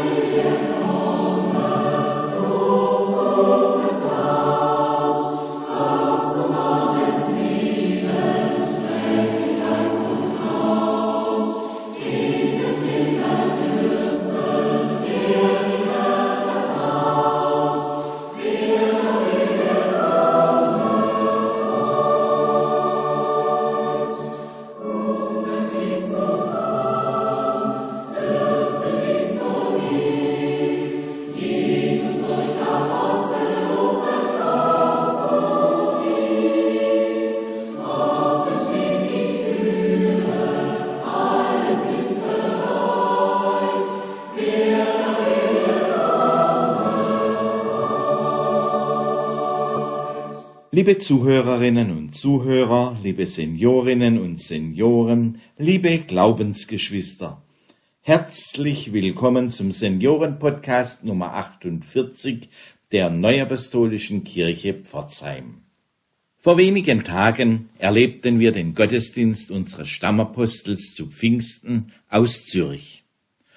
Hallelujah. Liebe Zuhörerinnen und Zuhörer, liebe Seniorinnen und Senioren, liebe Glaubensgeschwister, herzlich willkommen zum Seniorenpodcast Nummer 48 der Neuapostolischen Kirche Pforzheim. Vor wenigen Tagen erlebten wir den Gottesdienst unseres Stammapostels zu Pfingsten aus Zürich.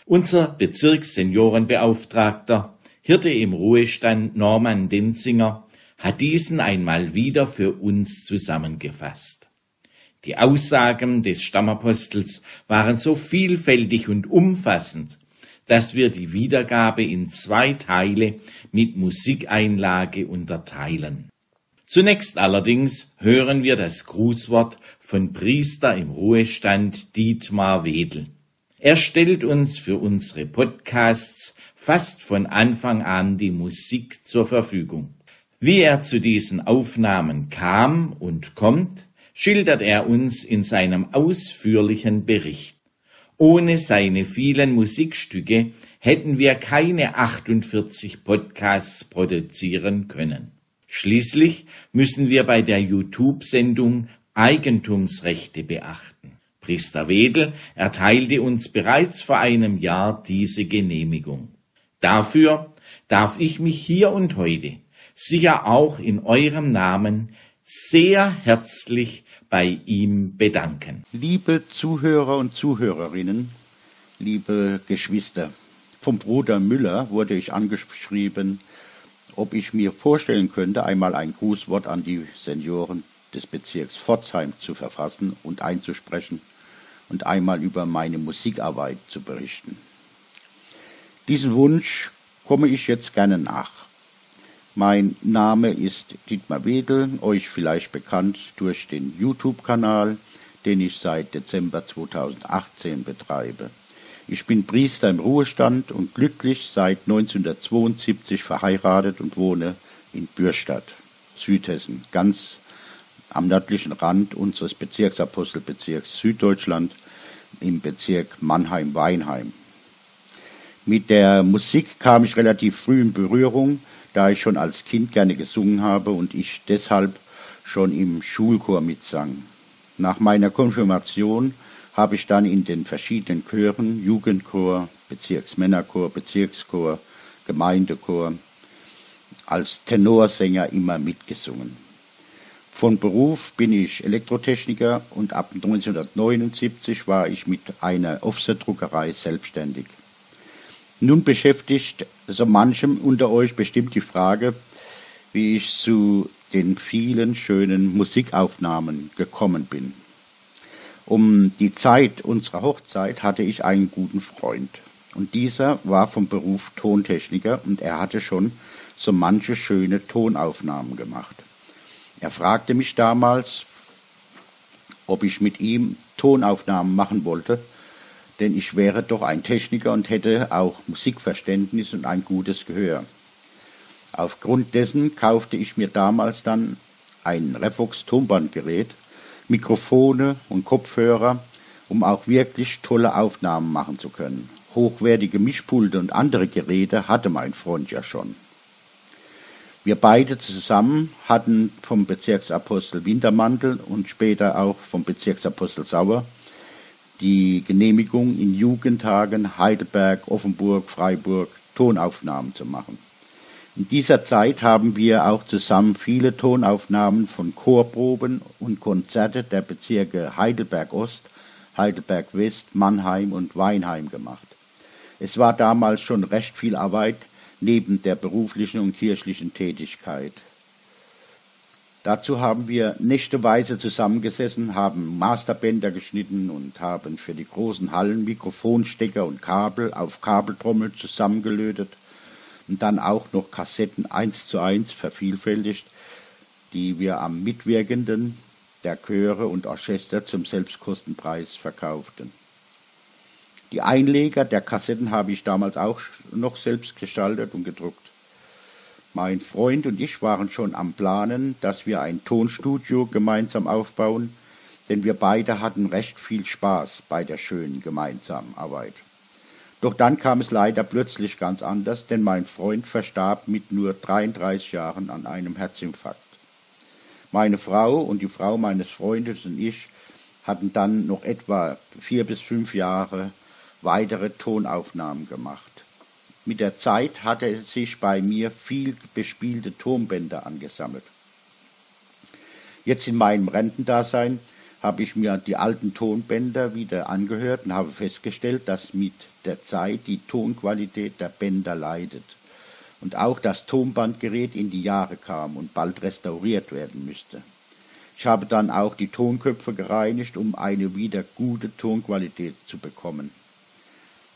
Unser Bezirksseniorenbeauftragter, Hirte im Ruhestand Norman Denzinger, hat diesen einmal wieder für uns zusammengefasst. Die Aussagen des Stammapostels waren so vielfältig und umfassend, dass wir die Wiedergabe in zwei Teile mit Musikeinlage unterteilen. Zunächst allerdings hören wir das Grußwort von Priester im Ruhestand Dietmar Wedel. Er stellt uns für unsere Podcasts fast von Anfang an die Musik zur Verfügung. Wie er zu diesen Aufnahmen kam und kommt, schildert er uns in seinem ausführlichen Bericht. Ohne seine vielen Musikstücke hätten wir keine 48 Podcasts produzieren können. Schließlich müssen wir bei der YouTube-Sendung Eigentumsrechte beachten. Priester Wedel erteilte uns bereits vor einem Jahr diese Genehmigung. Dafür darf ich mich hier und heute sicher auch in eurem Namen sehr herzlich bei ihm bedanken. Liebe Zuhörer und Zuhörerinnen, liebe Geschwister, vom Bruder Müller wurde ich angeschrieben, ob ich mir vorstellen könnte, einmal ein Grußwort an die Senioren des Bezirks Pforzheim zu verfassen und einzusprechen und einmal über meine Musikarbeit zu berichten. Diesen Wunsch komme ich jetzt gerne nach. Mein Name ist Dietmar Wedel, euch vielleicht bekannt durch den YouTube-Kanal, den ich seit Dezember 2018 betreibe. Ich bin Priester im Ruhestand und glücklich seit 1972 verheiratet und wohne in Bürstadt, Südhessen, ganz am nördlichen Rand unseres Bezirksapostelbezirks Süddeutschland im Bezirk Mannheim-Weinheim. Mit der Musik kam ich relativ früh in Berührung, da ich schon als Kind gerne gesungen habe und ich deshalb schon im Schulchor mitsang. Nach meiner Konfirmation habe ich dann in den verschiedenen Chören, Jugendchor, Bezirksmännerchor, Bezirkschor, Gemeindechor, als Tenorsänger immer mitgesungen. Von Beruf bin ich Elektrotechniker und ab 1979 war ich mit einer Offset-Druckerei selbstständig. Nun beschäftigt so manchem unter euch bestimmt die Frage, wie ich zu den vielen schönen Musikaufnahmen gekommen bin. Um die Zeit unserer Hochzeit hatte ich einen guten Freund. Und dieser war vom Beruf Tontechniker und er hatte schon so manche schöne Tonaufnahmen gemacht. Er fragte mich damals, ob ich mit ihm Tonaufnahmen machen wollte denn ich wäre doch ein Techniker und hätte auch Musikverständnis und ein gutes Gehör. Aufgrund dessen kaufte ich mir damals dann ein Revox Tonbandgerät, Mikrofone und Kopfhörer, um auch wirklich tolle Aufnahmen machen zu können. Hochwertige Mischpulte und andere Geräte hatte mein Freund ja schon. Wir beide zusammen hatten vom Bezirksapostel Wintermantel und später auch vom Bezirksapostel Sauer die Genehmigung in Jugendtagen Heidelberg, Offenburg, Freiburg Tonaufnahmen zu machen. In dieser Zeit haben wir auch zusammen viele Tonaufnahmen von Chorproben und Konzerte der Bezirke Heidelberg Ost, Heidelberg West, Mannheim und Weinheim gemacht. Es war damals schon recht viel Arbeit neben der beruflichen und kirchlichen Tätigkeit. Dazu haben wir nächteweise zusammengesessen, haben Masterbänder geschnitten und haben für die großen Hallen Mikrofonstecker und Kabel auf Kabeltrommel zusammengelötet und dann auch noch Kassetten eins zu eins vervielfältigt, die wir am Mitwirkenden der Chöre und Orchester zum Selbstkostenpreis verkauften. Die Einleger der Kassetten habe ich damals auch noch selbst gestaltet und gedruckt. Mein Freund und ich waren schon am Planen, dass wir ein Tonstudio gemeinsam aufbauen, denn wir beide hatten recht viel Spaß bei der schönen gemeinsamen Arbeit. Doch dann kam es leider plötzlich ganz anders, denn mein Freund verstarb mit nur 33 Jahren an einem Herzinfarkt. Meine Frau und die Frau meines Freundes und ich hatten dann noch etwa vier bis fünf Jahre weitere Tonaufnahmen gemacht. Mit der Zeit hatte sich bei mir viel bespielte Tonbänder angesammelt. Jetzt in meinem Rentendasein habe ich mir die alten Tonbänder wieder angehört und habe festgestellt, dass mit der Zeit die Tonqualität der Bänder leidet und auch das Tonbandgerät in die Jahre kam und bald restauriert werden müsste. Ich habe dann auch die Tonköpfe gereinigt, um eine wieder gute Tonqualität zu bekommen.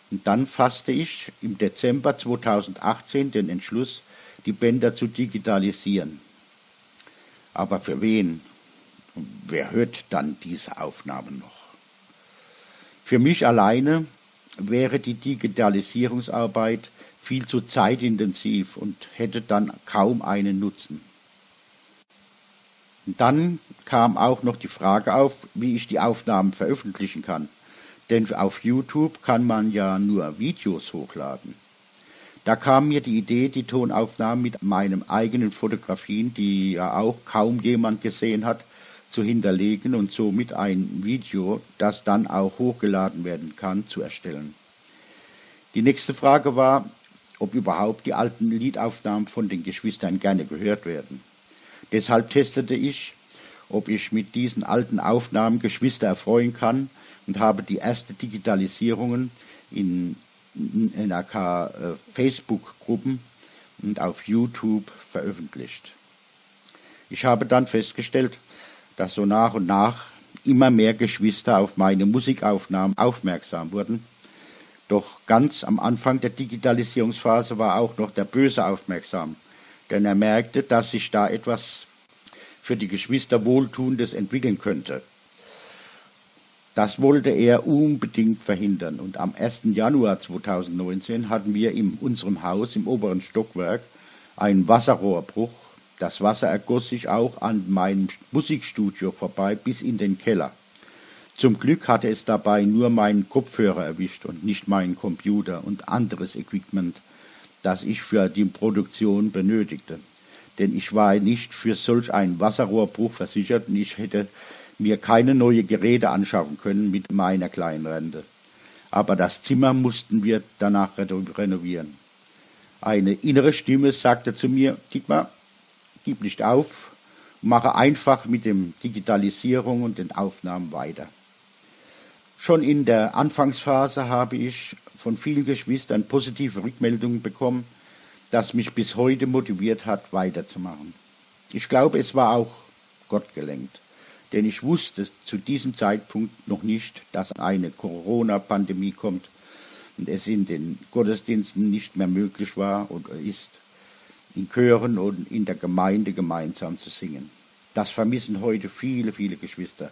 Und dann fasste ich im Dezember 2018 den Entschluss, die Bänder zu digitalisieren. Aber für wen? Wer hört dann diese Aufnahmen noch? Für mich alleine wäre die Digitalisierungsarbeit viel zu zeitintensiv und hätte dann kaum einen Nutzen. Und dann kam auch noch die Frage auf, wie ich die Aufnahmen veröffentlichen kann denn auf YouTube kann man ja nur Videos hochladen. Da kam mir die Idee, die Tonaufnahmen mit meinen eigenen Fotografien, die ja auch kaum jemand gesehen hat, zu hinterlegen und somit ein Video, das dann auch hochgeladen werden kann, zu erstellen. Die nächste Frage war, ob überhaupt die alten Liedaufnahmen von den Geschwistern gerne gehört werden. Deshalb testete ich, ob ich mit diesen alten Aufnahmen Geschwister erfreuen kann und habe die erste Digitalisierungen in NRK äh, Facebook-Gruppen und auf YouTube veröffentlicht. Ich habe dann festgestellt, dass so nach und nach immer mehr Geschwister auf meine Musikaufnahmen aufmerksam wurden. Doch ganz am Anfang der Digitalisierungsphase war auch noch der Böse aufmerksam, denn er merkte, dass sich da etwas für die Geschwister Wohltuendes entwickeln könnte. Das wollte er unbedingt verhindern. Und am 1. Januar 2019 hatten wir in unserem Haus im oberen Stockwerk einen Wasserrohrbruch. Das Wasser ergoss sich auch an meinem Musikstudio vorbei bis in den Keller. Zum Glück hatte es dabei nur meinen Kopfhörer erwischt und nicht meinen Computer und anderes Equipment, das ich für die Produktion benötigte. Denn ich war nicht für solch einen Wasserrohrbruch versichert und ich hätte mir keine neue Geräte anschaffen können mit meiner kleinen Rente. Aber das Zimmer mussten wir danach renovieren. Eine innere Stimme sagte zu mir, Dietmar, gib nicht auf, mache einfach mit dem Digitalisierung und den Aufnahmen weiter. Schon in der Anfangsphase habe ich von vielen Geschwistern positive Rückmeldungen bekommen, das mich bis heute motiviert hat, weiterzumachen. Ich glaube, es war auch Gott gelenkt denn ich wusste zu diesem Zeitpunkt noch nicht, dass eine Corona-Pandemie kommt und es in den Gottesdiensten nicht mehr möglich war oder ist, in Chören und in der Gemeinde gemeinsam zu singen. Das vermissen heute viele, viele Geschwister.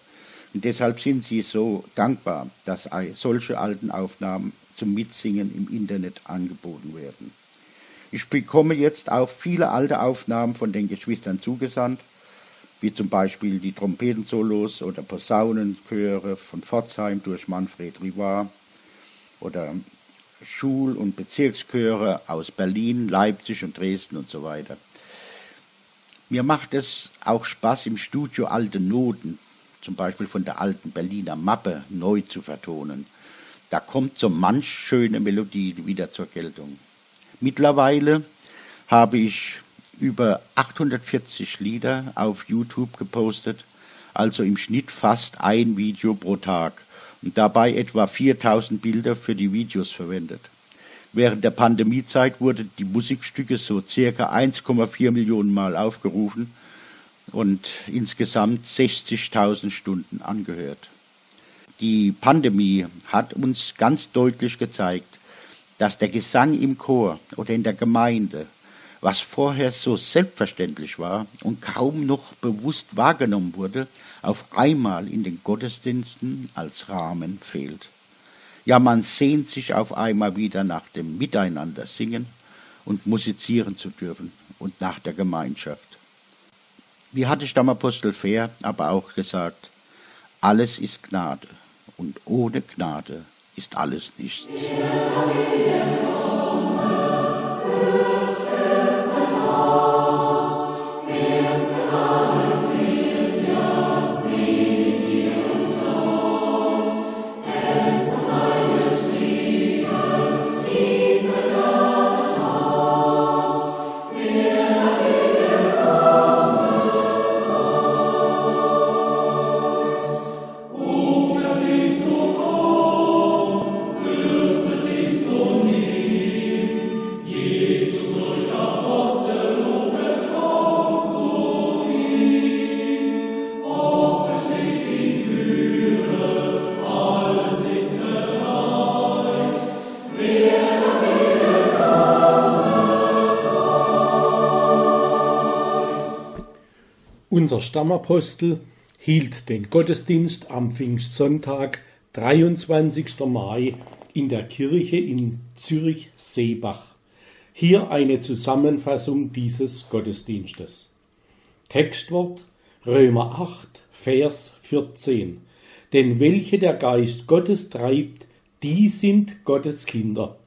Und deshalb sind sie so dankbar, dass solche alten Aufnahmen zum Mitsingen im Internet angeboten werden. Ich bekomme jetzt auch viele alte Aufnahmen von den Geschwistern zugesandt wie zum Beispiel die Trompetensolos oder Posaunenchöre von Pforzheim durch Manfred Rivard oder Schul- und Bezirkschöre aus Berlin, Leipzig und Dresden und so weiter. Mir macht es auch Spaß, im Studio alte Noten, zum Beispiel von der alten Berliner Mappe, neu zu vertonen. Da kommt so manch schöne Melodie wieder zur Geltung. Mittlerweile habe ich über 840 Lieder auf YouTube gepostet, also im Schnitt fast ein Video pro Tag und dabei etwa 4000 Bilder für die Videos verwendet. Während der Pandemiezeit wurden die Musikstücke so circa 1,4 Millionen Mal aufgerufen und insgesamt 60.000 Stunden angehört. Die Pandemie hat uns ganz deutlich gezeigt, dass der Gesang im Chor oder in der Gemeinde, was vorher so selbstverständlich war und kaum noch bewusst wahrgenommen wurde, auf einmal in den Gottesdiensten als Rahmen fehlt. Ja, man sehnt sich auf einmal wieder nach dem Miteinander singen und musizieren zu dürfen und nach der Gemeinschaft. Wie hatte Stammapostel Fair aber auch gesagt, alles ist Gnade und ohne Gnade ist alles nichts. Unser Stammapostel hielt den Gottesdienst am Pfingstsonntag, 23. Mai, in der Kirche in Zürich-Seebach. Hier eine Zusammenfassung dieses Gottesdienstes. Textwort Römer 8, Vers 14. Denn welche der Geist Gottes treibt, die sind Gottes Kinder.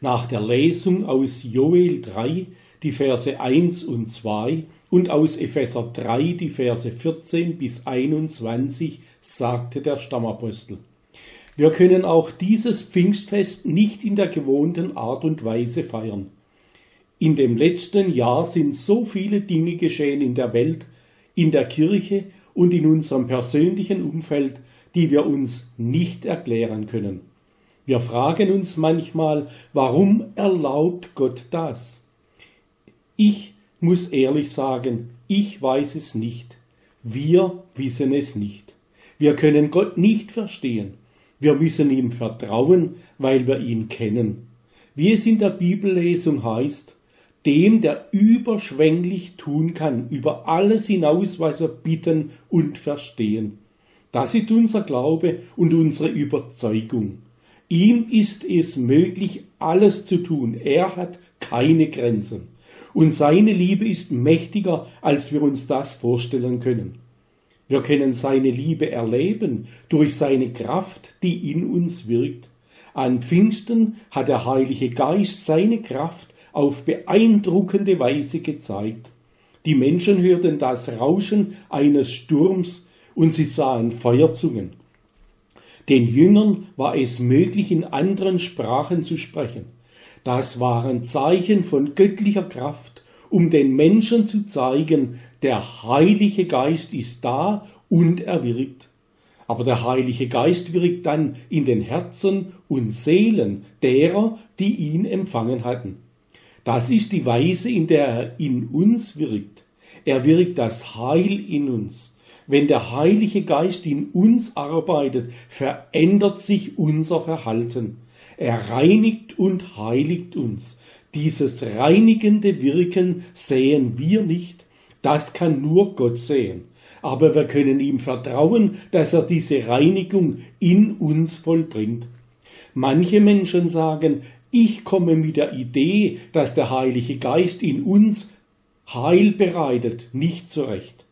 Nach der Lesung aus Joel 3, die Verse 1 und 2 und aus Epheser 3 die Verse 14 bis 21 sagte der Stammapostel. Wir können auch dieses Pfingstfest nicht in der gewohnten Art und Weise feiern. In dem letzten Jahr sind so viele Dinge geschehen in der Welt, in der Kirche und in unserem persönlichen Umfeld, die wir uns nicht erklären können. Wir fragen uns manchmal, warum erlaubt Gott das? Ich muss ehrlich sagen, ich weiß es nicht. Wir wissen es nicht. Wir können Gott nicht verstehen. Wir müssen ihm vertrauen, weil wir ihn kennen. Wie es in der Bibellesung heißt, dem, der überschwänglich tun kann, über alles hinaus, was wir bitten und verstehen. Das ist unser Glaube und unsere Überzeugung. Ihm ist es möglich, alles zu tun. Er hat keine Grenzen und seine Liebe ist mächtiger, als wir uns das vorstellen können. Wir können seine Liebe erleben durch seine Kraft, die in uns wirkt. An Pfingsten hat der Heilige Geist seine Kraft auf beeindruckende Weise gezeigt. Die Menschen hörten das Rauschen eines Sturms und sie sahen Feuerzungen. Den Jüngern war es möglich, in anderen Sprachen zu sprechen. Das waren Zeichen von göttlicher Kraft, um den Menschen zu zeigen, der Heilige Geist ist da und er wirkt. Aber der Heilige Geist wirkt dann in den Herzen und Seelen derer, die ihn empfangen hatten. Das ist die Weise, in der er in uns wirkt. Er wirkt das Heil in uns. Wenn der Heilige Geist in uns arbeitet, verändert sich unser Verhalten. Er reinigt und heiligt uns. Dieses reinigende Wirken sehen wir nicht, das kann nur Gott sehen. Aber wir können ihm vertrauen, dass er diese Reinigung in uns vollbringt. Manche Menschen sagen, ich komme mit der Idee, dass der Heilige Geist in uns Heil bereitet, nicht zurecht.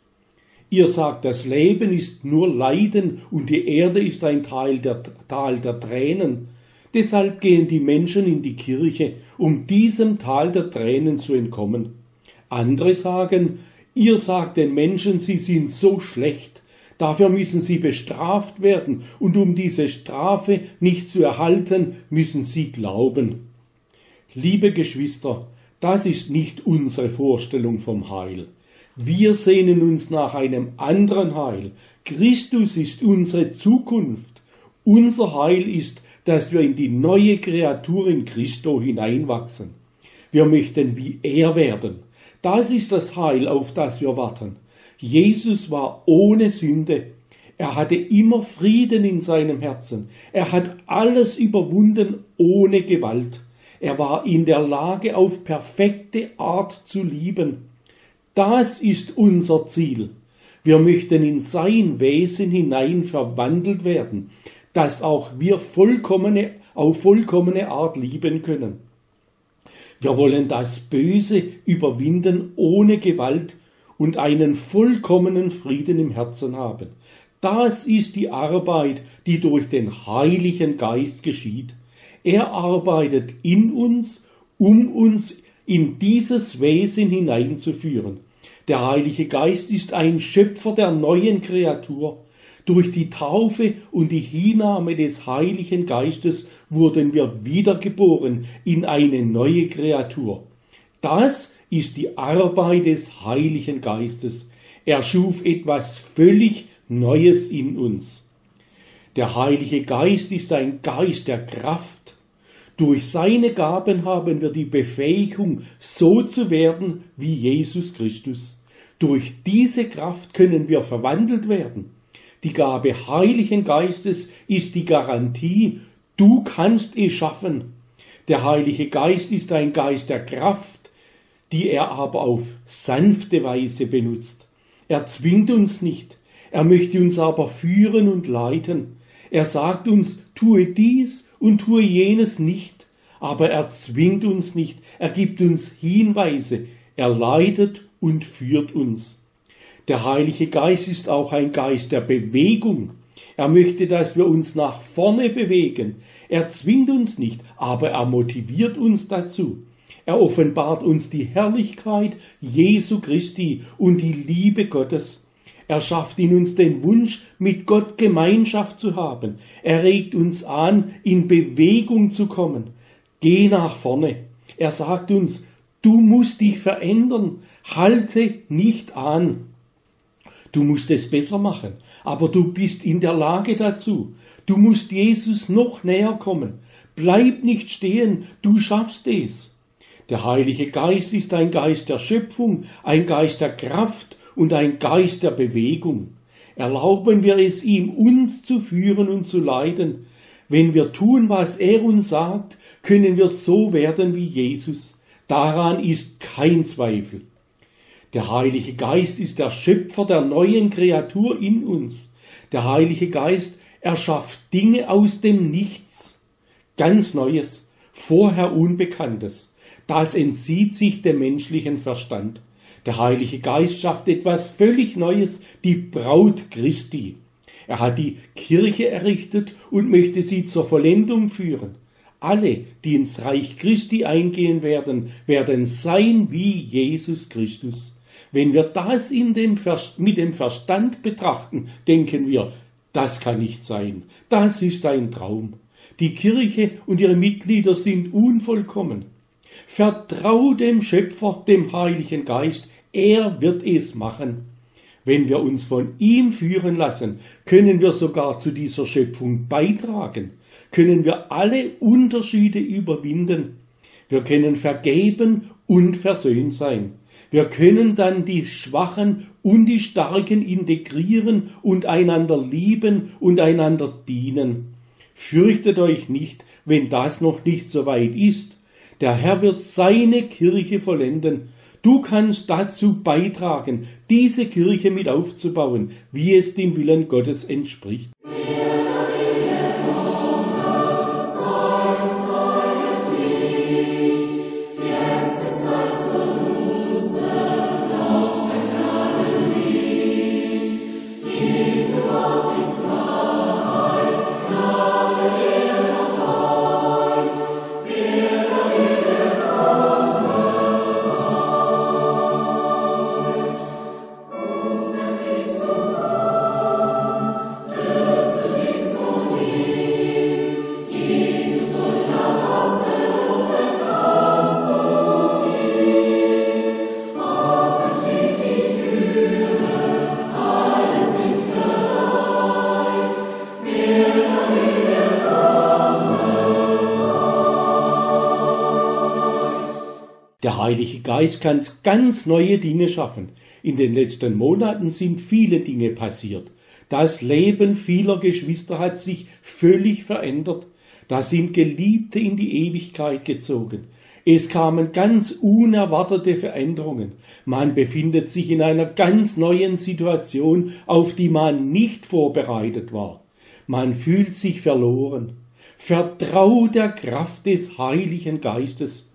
Ihr sagt, das Leben ist nur Leiden und die Erde ist ein Teil der, Tal der Tränen. Deshalb gehen die Menschen in die Kirche, um diesem Tal der Tränen zu entkommen. Andere sagen, ihr sagt den Menschen, sie sind so schlecht, dafür müssen sie bestraft werden, und um diese Strafe nicht zu erhalten, müssen sie glauben. Liebe Geschwister, das ist nicht unsere Vorstellung vom Heil. Wir sehnen uns nach einem anderen Heil. Christus ist unsere Zukunft. Unser Heil ist dass wir in die neue Kreatur in Christo hineinwachsen. Wir möchten wie er werden. Das ist das Heil, auf das wir warten. Jesus war ohne Sünde. Er hatte immer Frieden in seinem Herzen. Er hat alles überwunden ohne Gewalt. Er war in der Lage, auf perfekte Art zu lieben. Das ist unser Ziel. Wir möchten in sein Wesen hinein verwandelt werden, dass auch wir vollkommene, auf vollkommene Art lieben können. Wir wollen das Böse überwinden ohne Gewalt und einen vollkommenen Frieden im Herzen haben. Das ist die Arbeit, die durch den Heiligen Geist geschieht. Er arbeitet in uns, um uns in dieses Wesen hineinzuführen. Der Heilige Geist ist ein Schöpfer der neuen Kreatur. Durch die Taufe und die Hinnahme des Heiligen Geistes wurden wir wiedergeboren in eine neue Kreatur. Das ist die Arbeit des Heiligen Geistes. Er schuf etwas völlig Neues in uns. Der Heilige Geist ist ein Geist der Kraft. Durch seine Gaben haben wir die Befähigung, so zu werden wie Jesus Christus. Durch diese Kraft können wir verwandelt werden. Die Gabe Heiligen Geistes ist die Garantie, du kannst es schaffen. Der Heilige Geist ist ein Geist der Kraft, die er aber auf sanfte Weise benutzt. Er zwingt uns nicht, er möchte uns aber führen und leiten. Er sagt uns, tue dies und tue jenes nicht, aber er zwingt uns nicht, er gibt uns Hinweise, er leitet und führt uns. Der Heilige Geist ist auch ein Geist der Bewegung. Er möchte, dass wir uns nach vorne bewegen. Er zwingt uns nicht, aber er motiviert uns dazu. Er offenbart uns die Herrlichkeit Jesu Christi und die Liebe Gottes. Er schafft in uns den Wunsch, mit Gott Gemeinschaft zu haben. Er regt uns an, in Bewegung zu kommen. Geh nach vorne. Er sagt uns, du musst dich verändern. Halte nicht an. Du musst es besser machen, aber du bist in der Lage dazu. Du musst Jesus noch näher kommen. Bleib nicht stehen, du schaffst es. Der Heilige Geist ist ein Geist der Schöpfung, ein Geist der Kraft und ein Geist der Bewegung. Erlauben wir es ihm, uns zu führen und zu leiten. Wenn wir tun, was er uns sagt, können wir so werden wie Jesus. Daran ist kein Zweifel. Der Heilige Geist ist der Schöpfer der neuen Kreatur in uns. Der Heilige Geist erschafft Dinge aus dem Nichts. Ganz Neues, vorher Unbekanntes. Das entzieht sich dem menschlichen Verstand. Der Heilige Geist schafft etwas völlig Neues, die Braut Christi. Er hat die Kirche errichtet und möchte sie zur Vollendung führen. Alle, die ins Reich Christi eingehen werden, werden sein wie Jesus Christus. Wenn wir das dem mit dem Verstand betrachten, denken wir, das kann nicht sein. Das ist ein Traum. Die Kirche und ihre Mitglieder sind unvollkommen. Vertrau dem Schöpfer, dem Heiligen Geist. Er wird es machen. Wenn wir uns von ihm führen lassen, können wir sogar zu dieser Schöpfung beitragen, können wir alle Unterschiede überwinden. Wir können vergeben und versöhnt sein. Wir können dann die Schwachen und die Starken integrieren und einander lieben und einander dienen. Fürchtet euch nicht, wenn das noch nicht so weit ist. Der Herr wird seine Kirche vollenden. Du kannst dazu beitragen, diese Kirche mit aufzubauen, wie es dem Willen Gottes entspricht. Der Heilige Geist kann ganz neue Dinge schaffen. In den letzten Monaten sind viele Dinge passiert. Das Leben vieler Geschwister hat sich völlig verändert. Da sind Geliebte in die Ewigkeit gezogen. Es kamen ganz unerwartete Veränderungen. Man befindet sich in einer ganz neuen Situation, auf die man nicht vorbereitet war. Man fühlt sich verloren. Vertrau der Kraft des Heiligen Geistes.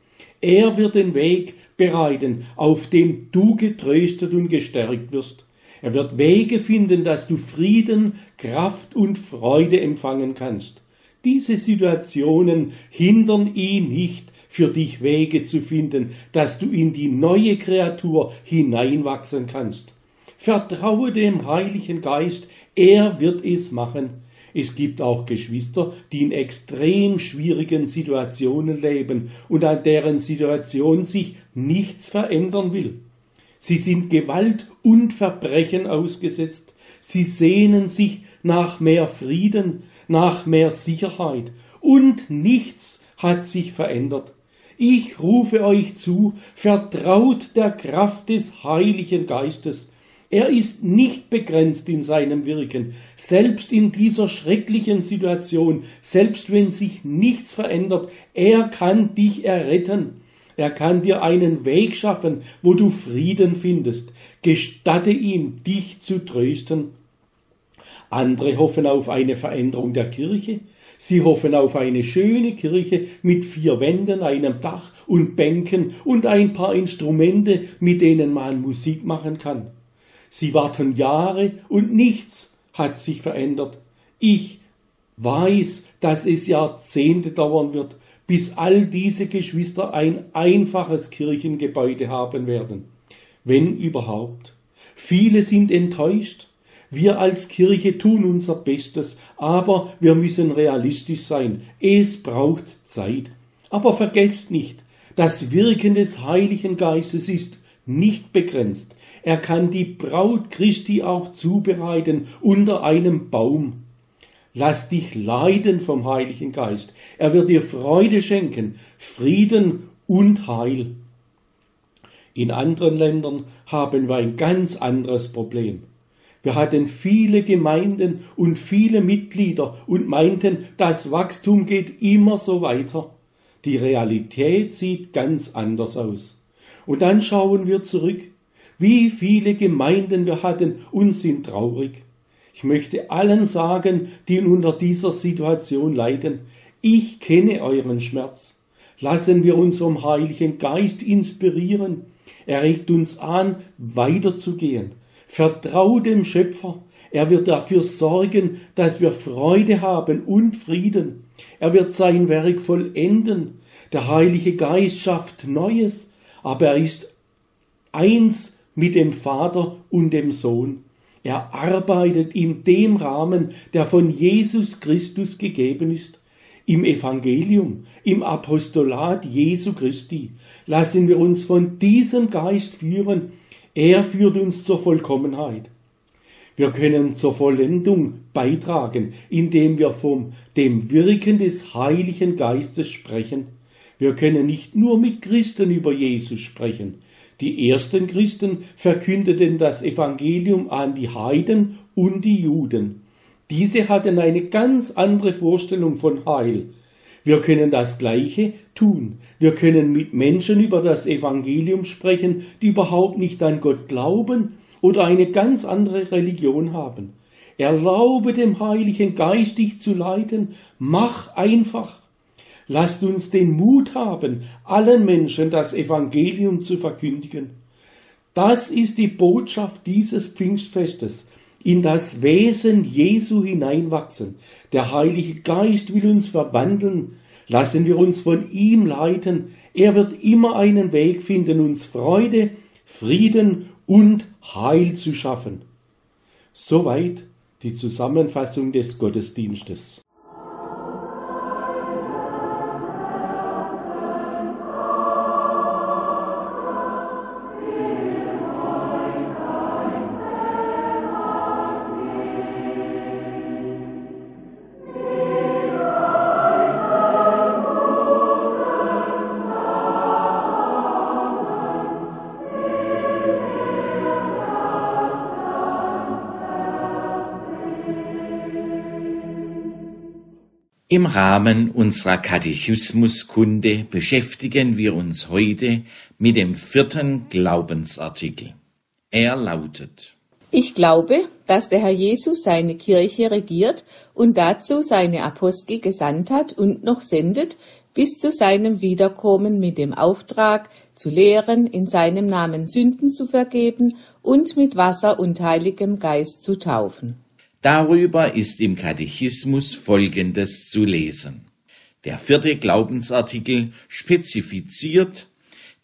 Er wird den Weg bereiten, auf dem du getröstet und gestärkt wirst. Er wird Wege finden, dass du Frieden, Kraft und Freude empfangen kannst. Diese Situationen hindern ihn nicht, für dich Wege zu finden, dass du in die neue Kreatur hineinwachsen kannst. Vertraue dem Heiligen Geist, er wird es machen. Es gibt auch Geschwister, die in extrem schwierigen Situationen leben und an deren Situation sich nichts verändern will. Sie sind Gewalt und Verbrechen ausgesetzt. Sie sehnen sich nach mehr Frieden, nach mehr Sicherheit und nichts hat sich verändert. Ich rufe euch zu, vertraut der Kraft des Heiligen Geistes. Er ist nicht begrenzt in seinem Wirken, selbst in dieser schrecklichen Situation, selbst wenn sich nichts verändert, er kann dich erretten. Er kann dir einen Weg schaffen, wo du Frieden findest. Gestatte ihm, dich zu trösten. Andere hoffen auf eine Veränderung der Kirche, Sie hoffen auf eine schöne Kirche mit vier Wänden, einem Dach und Bänken und ein paar Instrumente, mit denen man Musik machen kann. Sie warten Jahre und nichts hat sich verändert. Ich weiß, dass es Jahrzehnte dauern wird, bis all diese Geschwister ein einfaches Kirchengebäude haben werden. Wenn überhaupt. Viele sind enttäuscht, wir als Kirche tun unser Bestes, aber wir müssen realistisch sein. Es braucht Zeit. Aber vergesst nicht, das Wirken des Heiligen Geistes ist nicht begrenzt. Er kann die Braut Christi auch zubereiten unter einem Baum. Lass dich leiden vom Heiligen Geist. Er wird dir Freude schenken, Frieden und Heil. In anderen Ländern haben wir ein ganz anderes Problem. Wir hatten viele Gemeinden und viele Mitglieder und meinten, das Wachstum geht immer so weiter. Die Realität sieht ganz anders aus. Und dann schauen wir zurück, wie viele Gemeinden wir hatten und sind traurig. Ich möchte allen sagen, die unter dieser Situation leiden, ich kenne euren Schmerz. Lassen wir uns vom Heiligen Geist inspirieren. Er regt uns an, weiterzugehen Vertrau dem Schöpfer. Er wird dafür sorgen, dass wir Freude haben und Frieden. Er wird sein Werk vollenden. Der Heilige Geist schafft Neues, aber er ist eins mit dem Vater und dem Sohn. Er arbeitet in dem Rahmen, der von Jesus Christus gegeben ist. Im Evangelium, im Apostolat Jesu Christi lassen wir uns von diesem Geist führen, er führt uns zur Vollkommenheit. Wir können zur Vollendung beitragen, indem wir vom dem Wirken des Heiligen Geistes sprechen. Wir können nicht nur mit Christen über Jesus sprechen. Die ersten Christen verkündeten das Evangelium an die Heiden und die Juden. Diese hatten eine ganz andere Vorstellung von Heil. Wir können das Gleiche tun. Wir können mit Menschen über das Evangelium sprechen, die überhaupt nicht an Gott glauben oder eine ganz andere Religion haben. Erlaube dem Heiligen Geist dich zu leiten. Mach einfach. Lasst uns den Mut haben, allen Menschen das Evangelium zu verkündigen. Das ist die Botschaft dieses Pfingstfestes in das Wesen Jesu hineinwachsen. Der Heilige Geist will uns verwandeln. Lassen wir uns von ihm leiten. Er wird immer einen Weg finden, uns Freude, Frieden und Heil zu schaffen. Soweit die Zusammenfassung des Gottesdienstes. Im Rahmen unserer Katechismuskunde beschäftigen wir uns heute mit dem vierten Glaubensartikel. Er lautet Ich glaube, dass der Herr Jesus seine Kirche regiert und dazu seine Apostel gesandt hat und noch sendet, bis zu seinem Wiederkommen mit dem Auftrag, zu lehren, in seinem Namen Sünden zu vergeben und mit Wasser und Heiligem Geist zu taufen. Darüber ist im Katechismus Folgendes zu lesen. Der vierte Glaubensartikel spezifiziert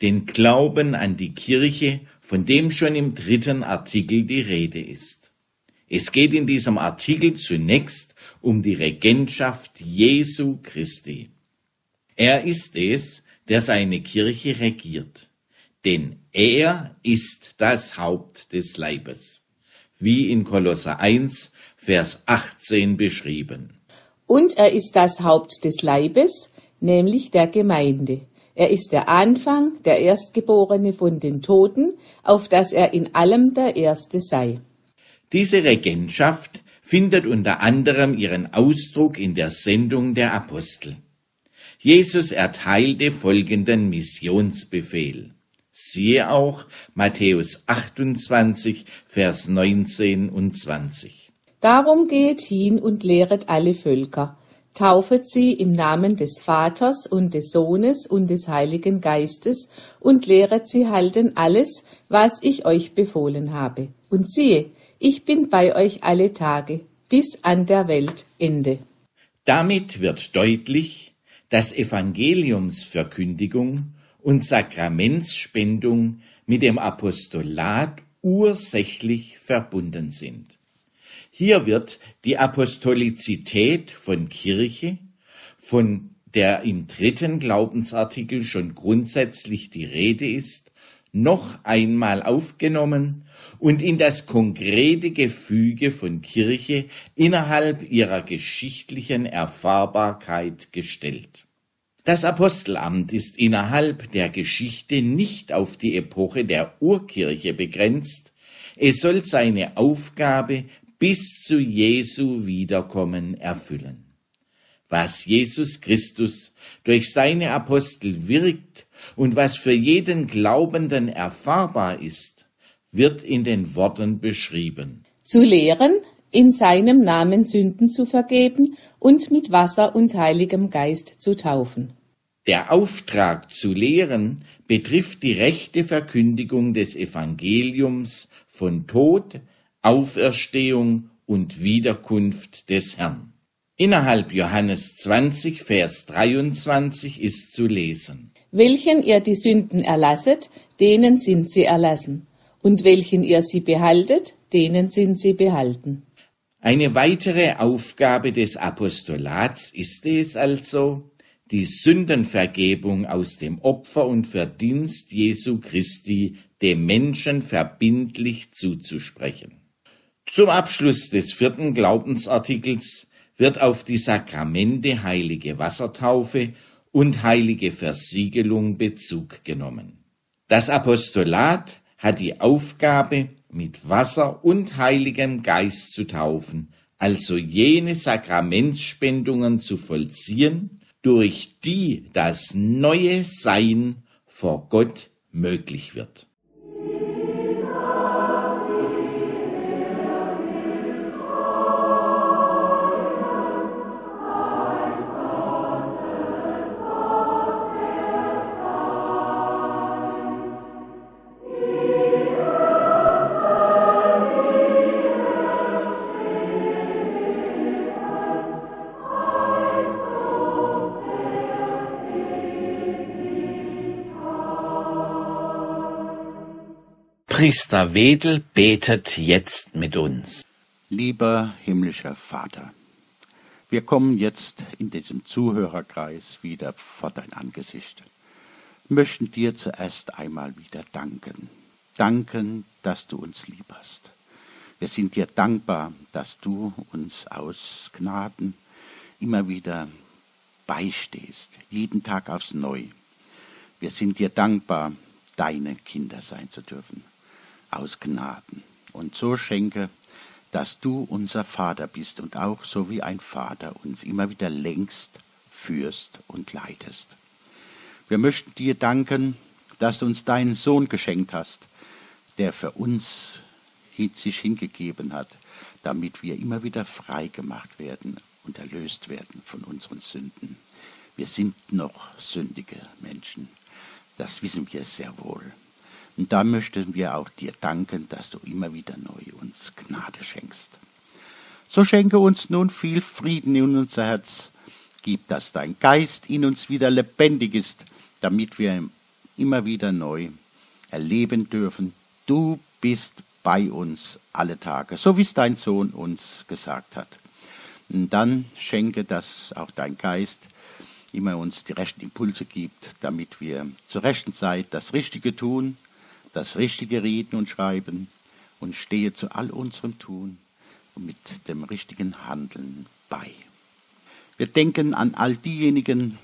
den Glauben an die Kirche, von dem schon im dritten Artikel die Rede ist. Es geht in diesem Artikel zunächst um die Regentschaft Jesu Christi. Er ist es, der seine Kirche regiert, denn er ist das Haupt des Leibes, wie in Kolosser 1, Vers 18 beschrieben. Und er ist das Haupt des Leibes, nämlich der Gemeinde. Er ist der Anfang, der Erstgeborene von den Toten, auf dass er in allem der Erste sei. Diese Regentschaft findet unter anderem ihren Ausdruck in der Sendung der Apostel. Jesus erteilte folgenden Missionsbefehl. Siehe auch Matthäus 28, Vers 19 und 20. Darum geht hin und lehret alle Völker, taufet sie im Namen des Vaters und des Sohnes und des Heiligen Geistes und lehret sie halten alles, was ich euch befohlen habe. Und siehe, ich bin bei euch alle Tage, bis an der Welt Ende. Damit wird deutlich, dass Evangeliumsverkündigung und Sakramentsspendung mit dem Apostolat ursächlich verbunden sind. Hier wird die Apostolizität von Kirche, von der im dritten Glaubensartikel schon grundsätzlich die Rede ist, noch einmal aufgenommen und in das konkrete Gefüge von Kirche innerhalb ihrer geschichtlichen Erfahrbarkeit gestellt. Das Apostelamt ist innerhalb der Geschichte nicht auf die Epoche der Urkirche begrenzt, es soll seine Aufgabe bis zu Jesu Wiederkommen erfüllen. Was Jesus Christus durch seine Apostel wirkt und was für jeden Glaubenden erfahrbar ist, wird in den Worten beschrieben. Zu lehren, in seinem Namen Sünden zu vergeben und mit Wasser und Heiligem Geist zu taufen. Der Auftrag zu lehren betrifft die rechte Verkündigung des Evangeliums von Tod, Auferstehung und Wiederkunft des Herrn. Innerhalb Johannes 20, Vers 23 ist zu lesen. Welchen ihr die Sünden erlasset, denen sind sie erlassen und welchen ihr sie behaltet, denen sind sie behalten. Eine weitere Aufgabe des Apostolats ist es also, die Sündenvergebung aus dem Opfer und Verdienst Jesu Christi dem Menschen verbindlich zuzusprechen. Zum Abschluss des vierten Glaubensartikels wird auf die Sakramente heilige Wassertaufe und heilige Versiegelung Bezug genommen. Das Apostolat hat die Aufgabe, mit Wasser und heiligem Geist zu taufen, also jene Sakramentsspendungen zu vollziehen, durch die das neue Sein vor Gott möglich wird. Priester Wedel betet jetzt mit uns. Lieber himmlischer Vater, wir kommen jetzt in diesem Zuhörerkreis wieder vor dein Angesicht, möchten dir zuerst einmal wieder danken. Danken, dass du uns lieb hast. Wir sind dir dankbar, dass du uns aus Gnaden immer wieder beistehst, jeden Tag aufs Neue. Wir sind dir dankbar, deine Kinder sein zu dürfen aus Gnaden. Und so schenke, dass du unser Vater bist und auch so wie ein Vater uns immer wieder längst, führst und leitest. Wir möchten dir danken, dass du uns deinen Sohn geschenkt hast, der für uns sich hingegeben hat, damit wir immer wieder frei gemacht werden und erlöst werden von unseren Sünden. Wir sind noch sündige Menschen. Das wissen wir sehr wohl. Und da möchten wir auch dir danken, dass du immer wieder neu uns Gnade schenkst. So schenke uns nun viel Frieden in unser Herz. Gib, dass dein Geist in uns wieder lebendig ist, damit wir immer wieder neu erleben dürfen. Du bist bei uns alle Tage, so wie es dein Sohn uns gesagt hat. Und dann schenke, dass auch dein Geist immer uns die rechten Impulse gibt, damit wir zur rechten Zeit das Richtige tun, das Richtige reden und schreiben und stehe zu all unserem Tun und mit dem richtigen Handeln bei. Wir denken an all diejenigen,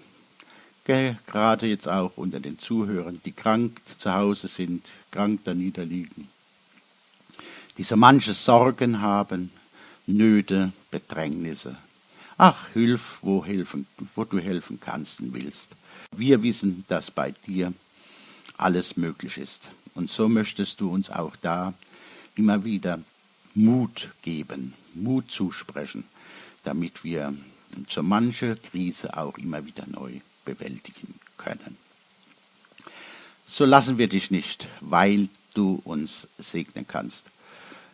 gerade jetzt auch unter den Zuhörern, die krank zu Hause sind, krank da niederliegen, die so manche Sorgen haben, Nöte, Bedrängnisse. Ach, hilf, wo, helfen, wo du helfen kannst und willst. Wir wissen, dass bei dir alles möglich ist. Und so möchtest du uns auch da immer wieder Mut geben, Mut zusprechen, damit wir so manche Krise auch immer wieder neu bewältigen können. So lassen wir dich nicht, weil du uns segnen kannst.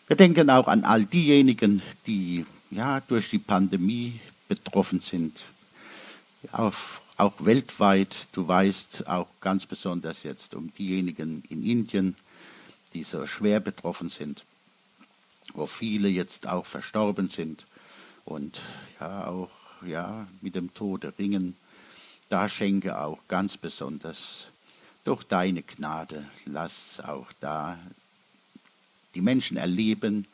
Wir denken auch an all diejenigen, die ja durch die Pandemie betroffen sind, auf, auch weltweit. Du weißt auch ganz besonders jetzt um diejenigen in Indien, die so schwer betroffen sind, wo viele jetzt auch verstorben sind und ja auch ja mit dem Tode ringen. Da schenke auch ganz besonders durch deine Gnade, lass auch da die Menschen erleben,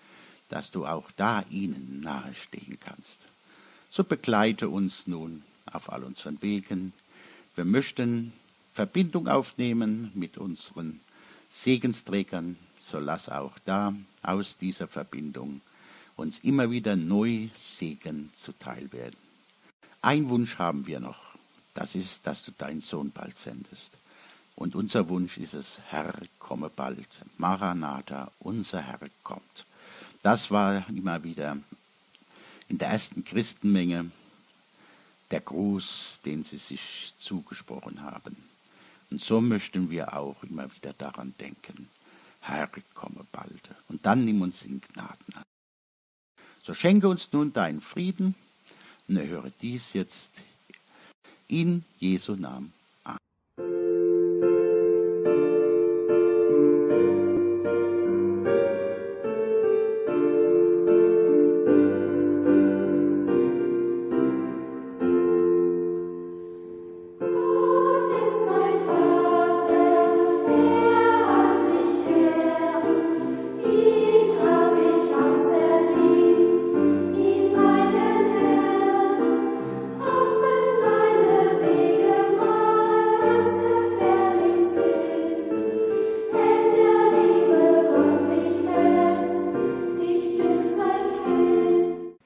dass du auch da ihnen nahestehen kannst. So begleite uns nun auf all unseren Wegen. Wir möchten Verbindung aufnehmen mit unseren Segensträgern, so lass auch da aus dieser Verbindung uns immer wieder neu Segen zuteil werden. Ein Wunsch haben wir noch, das ist, dass du deinen Sohn bald sendest. Und unser Wunsch ist es, Herr, komme bald. Maranatha, unser Herr kommt. Das war immer wieder in der ersten Christenmenge der Gruß, den sie sich zugesprochen haben. Und so möchten wir auch immer wieder daran denken. Herr, komme bald. Und dann nimm uns in Gnaden an. So schenke uns nun deinen Frieden und erhöre dies jetzt in Jesu Namen.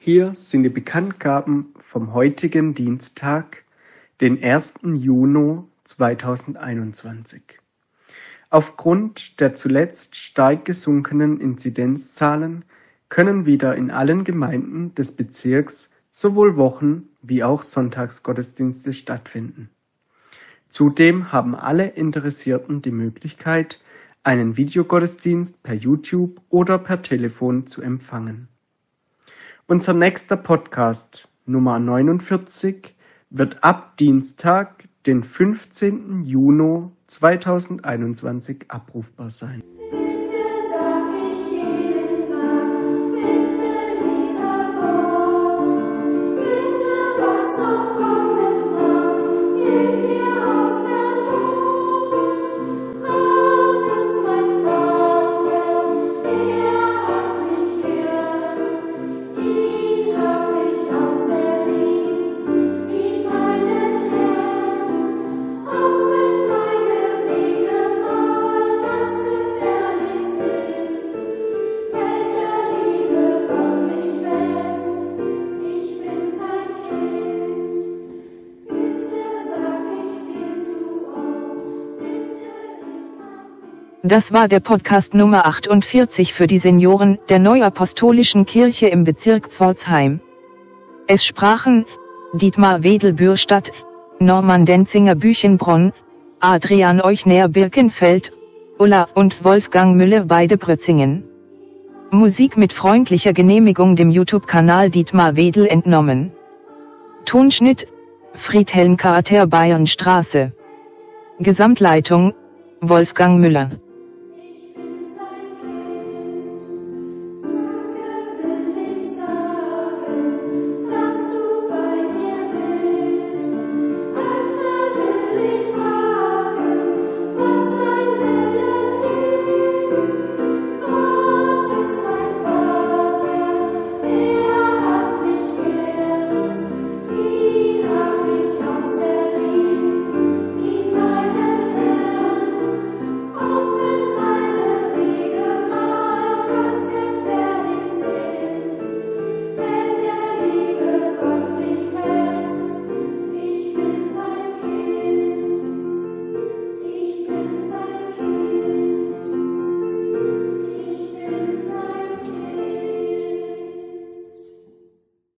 Hier sind die Bekanntgaben vom heutigen Dienstag, den 1. Juni 2021. Aufgrund der zuletzt stark gesunkenen Inzidenzzahlen können wieder in allen Gemeinden des Bezirks sowohl Wochen- wie auch Sonntagsgottesdienste stattfinden. Zudem haben alle Interessierten die Möglichkeit, einen Videogottesdienst per YouTube oder per Telefon zu empfangen. Unser nächster Podcast, Nummer 49, wird ab Dienstag, den 15. Juni 2021 abrufbar sein. Das war der Podcast Nummer 48 für die Senioren der Neuapostolischen Kirche im Bezirk Pforzheim. Es sprachen Dietmar Wedel-Bürstadt, Norman Denzinger Büchenbronn, Adrian Euchner Birkenfeld, Ulla und Wolfgang Müller beide Brötzingen. Musik mit freundlicher Genehmigung dem YouTube-Kanal Dietmar Wedel entnommen. Tonschnitt Friedhelm Kater Bayernstraße. Gesamtleitung Wolfgang Müller